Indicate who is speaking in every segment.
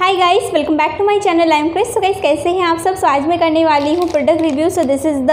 Speaker 1: Hi guys welcome back to my channel I am Chris so guys कैसे हैं आप सब? सो आज मैं करने वाली हूँ product review so this is the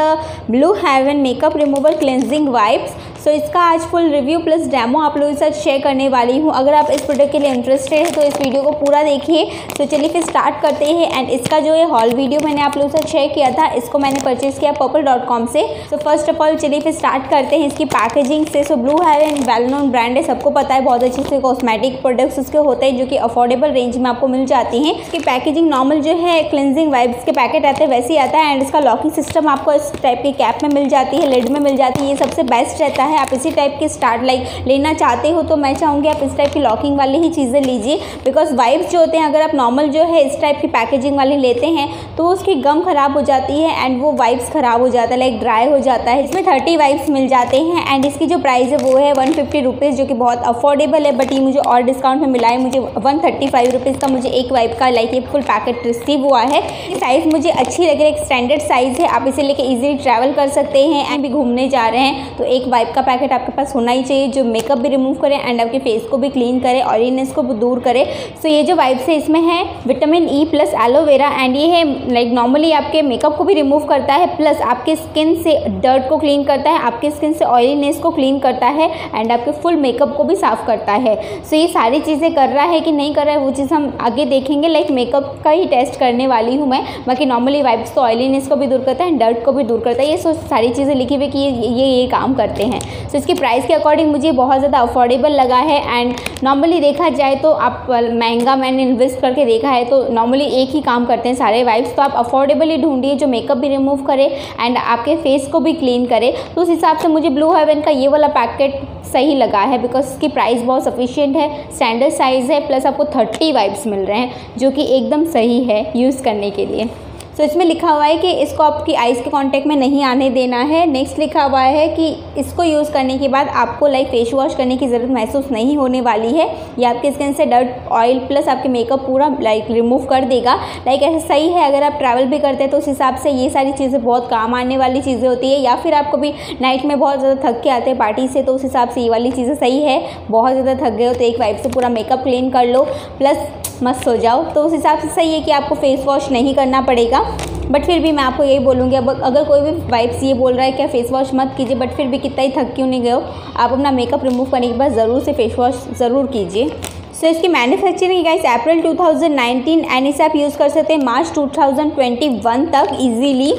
Speaker 1: Blue Heaven makeup removal cleansing wipes so इसका आज फुल रिव्यू प्लस डेमो आप लोगों के साथ शेयर करने वाली हूँ। अगर आप इस प्रोडक्ट के लिए इंटरेस्टेड है तो इस वीडियो को पूरा देखिए। तो चलिए फिर स्टार्ट करते हैं। एंड इसका जो है हॉल वीडियो मैंने आप लोगों के साथ शेयर किया था, इसको मैंने परचेज़ किया पर्पल से। सो फ़र्स्ट ऑफ़ ऑल चलिए फिर स्टार्ट करते हैं इसकी पैकेजिंग से। So Blue Heaven well known brand है। सबको पता है, बहुत अच्छे से कॉस्मेटिक प्रोडक्ट्स उसके होते हैं, जो कि अफोर्डेबल रेंज में आपको मिल जाती हैं। इसकी पैकेजिंग नॉर्मल जो है क्लिनजिंग वाइब्स के पैकेट आते हैं, वैसे ही आता है। एंड इसका लॉकिंग सिस्टम आपको इस टाइप की कैप में मिल जाती है लिड में मिल जाती है। ये सबसे बेस्ट रहता है। आप इसी टाइप के स्टार्ट लाइक लेना चाहते हो तो मैं चाहूँगी आप इस टाइप की लॉकिंग वाली ही चीज़ें लीजिए। बिकॉज़ वाइब्स जो होते हैं, अगर आप नॉर्मल जो है इस टाइप की पैकेजिंग वाली लेते हैं तो उसकी गम ख़राब हो जाती है एंड वो वाइब्स ख़राब हो जाता है लाइक ड्राई हो जाता है। इसमें थर्टी वाइब्स मिल जाते हैं एंड इसकी जो प्राइस है वो है वन फिफ्टी रुपीज़ जो कि बहुत अफोर्डेबल है बट ये मुझे और डिस्काउंट में मिला है। मुझे वन थर्टी फाइव रुपीज़ का मुझे एक वाइब का लाइक ये फुल पैकेट रिसीव हुआ है। साइज़ मुझे अच्छी लगी एक स्टैंडर्ड साइज़ है। आप इसे लेके इजीली ट्रैवल कर सकते हैं एंड भी घूमने जा रहे हैं तो एक वाइब का पैकेट आपके पास होना ही चाहिए जो मेकअप भी रिमूव करें एंड आपके फेस को भी क्लीन करे ऑयलीनेस को दूर करे। सो ये जो वाइब्स है इसमें है vitamin E plus aloe vera and ये है लाइक नॉर्मली आपके मेकअप को भी रिमूव करता है प्लस आपके स्किन से डर्ट को क्लीन करता है आपके स्किन से ऑयलीनेस को क्लीन करता है एंड आपके फुल मेकअप को भी साफ़ करता है। सो so, ये सारी चीज़ें कर रहा है कि नहीं कर रहा है वो चीज़ हम आगे देखेंगे लाइक मेकअप का ही टेस्ट करने वाली हूँ मैं। बाकी नॉर्मली वाइब्स तो ऑयलीनेस को भी दूर करता है डर्ट को भी दूर करता है। ये सो सारी चीज़ें लिखी हुई कि ये ये ये काम करते हैं। सो so, इसकी प्राइस के अकॉर्डिंग मुझे बहुत ज़्यादा अफोर्डेबल लगा है एंड नॉर्मली देखा जाए तो आप महँगा मैंने इन्वेस्ट करके देखा है तो नॉर्मली एक ही काम करते हैं सारे वाइब्स तो आप अफोर्डेबली ढूंढिए जो मेकअप भी रिमूव करे एंड आपके फेस को भी क्लीन करे। तो उस हिसाब से मुझे ब्लू हेवन का ये वाला पैकेट सही लगा है बिकॉज़ इसकी प्राइस बहुत सफिशियंट है स्टैंडर्ड साइज़ है प्लस आपको थर्टी वाइब्स मिल रहे हैं जो कि एकदम सही है यूज़ करने के लिए। सो so, इसमें लिखा हुआ है कि इसको आपकी आइज़ के कांटेक्ट में नहीं आने देना है। नेक्स्ट लिखा हुआ है कि इसको यूज़ करने के बाद आपको लाइक फेस वॉश करने की ज़रूरत महसूस नहीं होने वाली है। ये आपके स्किन से डर्ट ऑयल प्लस आपके मेकअप पूरा लाइक रिमूव कर देगा। लाइक ऐसा सही है अगर आप ट्रैवल भी करते हैं तो उस हिसाब से ये सारी चीज़ें बहुत काम आने वाली चीज़ें होती है। या फिर आपको भी नाइट में बहुत ज़्यादा थक के आते हैं पार्टी से तो उस हिसाब से ये वाली चीज़ें सही है। बहुत ज़्यादा थक गए हो तो एक वाइप से पूरा मेकअप क्लीन कर लो। प्लस मस्त हो जाओ। तो उस हिसाब से सही है कि आपको फेस वॉश नहीं करना पड़ेगा। बट फिर भी मैं आपको यही बोलूँगी, अब अगर कोई भी वाइफ्स ये बोल रहा है कि फेस वॉश मत कीजिए बट फिर भी कितना ही थक क्यों नहीं गए हो, आप अपना मेकअप रिमूव करने के बाद ज़रूर से फेस वॉश ज़रूर कीजिए। सो इसकी मैन्युफैक्चरिंग गाइस अप्रैल 2019 एंड इसे आप यूज़ कर सकते हैं मार्च 2021 तक इजीली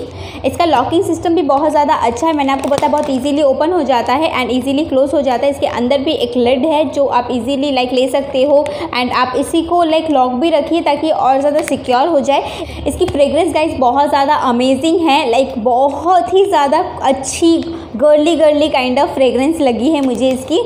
Speaker 1: इसका लॉकिंग सिस्टम भी बहुत ज़्यादा अच्छा है, मैंने आपको बताया, बहुत इजीली ओपन हो जाता है एंड इजीली क्लोज हो जाता है. इसके अंदर भी एक लिड है जो आप इजीली लाइक ले सकते हो एंड आप इसी को लाइक लॉक भी रखिए ताकि और ज़्यादा सिक्योर हो जाए. इसकी फ्रेग्रेंस गाइस बहुत ज़्यादा अमेजिंग है लाइक बहुत ही ज़्यादा अच्छी girly girly kind of fragrance लगी है मुझे इसकी.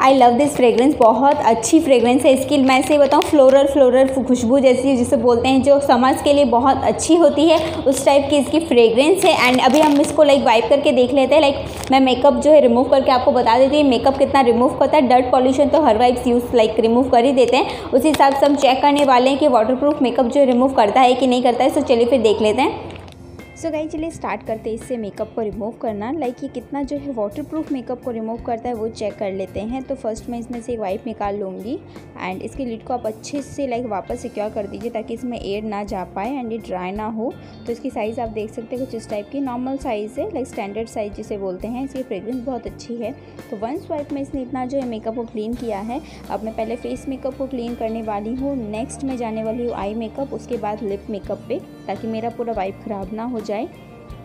Speaker 1: आई लव दिस फ्रेगरेंस बहुत अच्छी फ्रेगरेंस है इसकी। मैं से बताऊँ फ्लोरल फ्लोरल खुशबू जैसी जिसे बोलते हैं, जो समर्स के लिए बहुत अच्छी होती है, उस टाइप की इसकी फ्रेगरेंस है। एंड अभी हम इसको लाइक वाइप करके देख लेते हैं। लाइक मैं मेकअप जो है रिमूव करके आपको बता देती हूँ। मेकअप कितना रिमूव करता है। डर्ट पॉल्यूशन तो हर वाइप्स यूज़ लाइक रिमूव कर ही देते हैं। उसी हिसाब से हम चेक करने वाले हैं कि वाटर मेकअप जो रिमूव करता है कि नहीं करता है। सो चलिए फिर देख लेते हैं। सो गाई चलिए स्टार्ट करते हैं इससे मेकअप को रिमूव करना। लाइक ये कितना जो है वाटर प्रूफ मेकअप को रिमूव करता है, वो चेक कर लेते हैं। तो फ़र्स्ट मैं इसमें से एक वाइप निकाल लूँगी। एंड इसके लिड को आप अच्छे से लाइक वापस सिक्योर कर दीजिए ताकि इसमें एयर ना जा पाए एंड ये ड्राई ना हो। तो इसकी साइज़ आप देख सकते हैं कुछ इस टाइप की। नॉर्मल साइज़ है लाइक स्टैंडर्ड साइज़ जिसे बोलते हैं। इसकी फ्रेग्रेंस बहुत अच्छी है। तो वन स्वाइप में इसने इतना जो है मेकअप को क्लीन किया है। अब मैं पहले फेस मेकअप को क्लीन करने वाली हूँ। नेक्स्ट में जाने वाली हूँ आई मेकअप उसके बाद लिप मेकअप पे, ताकि मेरा पूरा वाइप ख़राब ना हो जाए।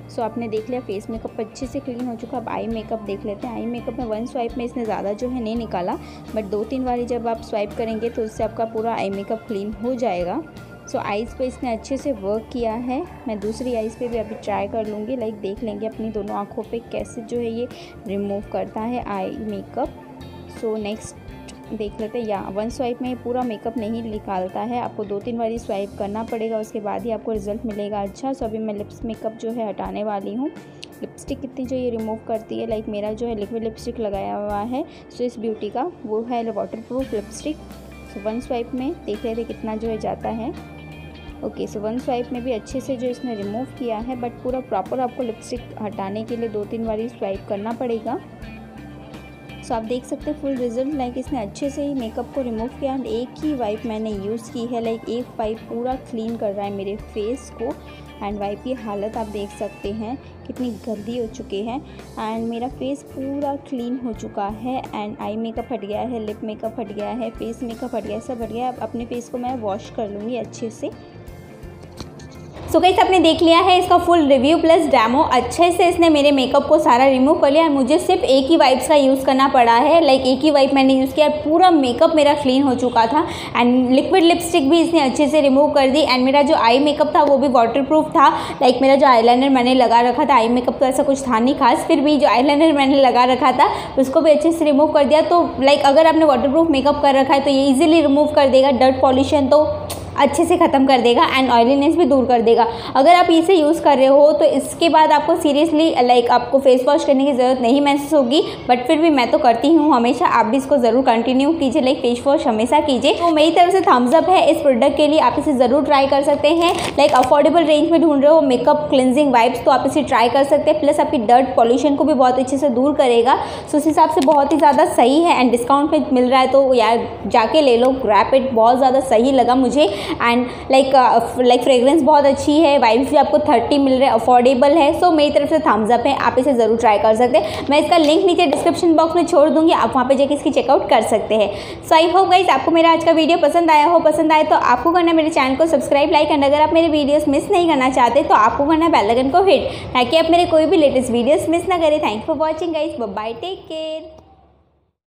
Speaker 1: सो so, आपने देख लिया फेस मेकअप अच्छे से क्लीन हो चुका अब आई मेकअप देख लेते हैं। आई मेकअप में वन स्वाइप में इसने ज़्यादा जो है नहीं निकाला। बट दो तीन बारी जब आप स्वाइप करेंगे तो उससे आपका पूरा आई मेकअप क्लीन हो जाएगा। सो so, आइज़ पे इसने अच्छे से वर्क किया है। मैं दूसरी आइज़ पे भी अभी ट्राई कर लूँगी। लाइक देख लेंगे अपनी दोनों आँखों पे कैसे जो है ये रिमूव करता है आई मेकअप सो नेक्स्ट देख लेते हैं। या वन स्वाइप में पूरा मेकअप नहीं निकालता है। आपको दो तीन बारी स्वाइप करना पड़ेगा, उसके बाद ही आपको रिज़ल्ट मिलेगा। अच्छा सो अभी मैं लिप्स मेकअप जो है हटाने वाली हूँ। लिपस्टिक कितनी जो ये रिमूव करती है लाइक मेरा जो है लिक्विड लिपस्टिक लगाया हुआ है सो इस ब्यूटी का, वो है waterproof lipstick so one swipe में देख लेते कितना जो है जाता है। ओके सो वन स्वाइप में भी अच्छे से जो इसने रिमूव किया है बट पूरा प्रॉपर आपको लिपस्टिक हटाने के लिए दो तीन बारी स्वाइप करना पड़ेगा। सो आप देख सकते हैं फुल रिज़ल्ट लाइक इसने अच्छे से ही मेकअप को रिमूव किया। एंड एक ही वाइप मैंने यूज़ की है। लाइक एक वाइप पूरा क्लीन कर रहा है मेरे फेस को। एंड वाइप की हालत आप देख सकते हैं। कितनी गंदी हो चुकी है। एंड मेरा फेस पूरा क्लीन हो चुका है। एंड आई मेकअप हट गया है। लिप मेकअप हट गया है। फेस मेकअप हट गया है। सब हट गया है। अब अपने फेस को मैं वॉश कर लूँगी अच्छे से। सो so, आपने देख लिया है इसका फुल रिव्यू प्लस डैमो अच्छे से इसने मेरे मेकअप को सारा रिमूव कर लिया मुझे सिर्फ़ एक ही वाइप्स का यूज़ करना पड़ा है. लाइक एक ही वाइप मैंने यूज़ किया पूरा मेकअप मेरा क्लीन हो चुका था. एंड लिक्विड लिपस्टिक भी इसने अच्छे से रिमूव कर दी. एंड मेरा जो आई मेकअप था वो भी वाटर था. लाइक मेरा जो आई मैंने लगा रखा था आई मेकअप तो ऐसा कुछ था नहीं खास. फिर भी जो आई मैंने लगा रखा था उसको भी अच्छे से रिमूव कर दिया. तो लाइक अगर आपने वाटर मेकअप कर रखा है तो ये ईजिली रिमूव कर देगा. डर्ट पॉल्यूशन तो अच्छे से ख़त्म कर देगा एंड ऑयलीनेस भी दूर कर देगा। अगर आप इसे यूज़ कर रहे हो तो इसके बाद आपको सीरियसली लाइक आपको फेस वॉश करने की ज़रूरत नहीं महसूस होगी बट फिर भी मैं तो करती हूँ हमेशा। आप भी इसको ज़रूर कंटिन्यू कीजिए लाइक फेस वॉश हमेशा कीजिए। तो मेरी तरफ़ से थम्सअप है इस प्रोडक्ट के लिए। आप इसे ज़रूर ट्राई कर सकते हैं। लाइक अफोर्डेबल रेंज में ढूंढ रहे हो मेकअप क्लिनजिंग वाइप्स तो आप इसे ट्राई कर सकते हैं। प्लस आपकी डर्ट पॉल्यूशन को भी बहुत अच्छे से दूर करेगा। सो उस हिसाब से बहुत ही ज़्यादा सही है एंड डिस्काउंट में मिल रहा है तो यार, जाके ले लो। ग्रैप बहुत ज़्यादा सही लगा मुझे। एंड लाइक लाइक फ्रेगरेंस बहुत अच्छी है वाइब्स भी आपको थर्टी मिल रहे हैं अफोर्डेबल है सो मेरी तरफ़ से थम्स अप है, आप इसे ज़रूर ट्राई कर सकते हैं। मैं इसका लिंक नीचे डिस्क्रिप्शन बॉक्स में छोड़ दूँगी, आप वहाँ पर जाकर इसकी चेकआउट कर सकते हैं। सो आई होप गाइज़ आपको मेरा आज का वीडियो पसंद आया हो, पसंद आए तो आपको करना मेरे चैनल को सब्सक्राइब लाइक एंड अगर आप मेरे वीडियोस मिस नहीं करना चाहते तो आपको करना बेल आइकन को हिट ताकि आप मेरे कोई भी लेटेस्ट वीडियोस मिस ना करें। Thank for watching guys bye take care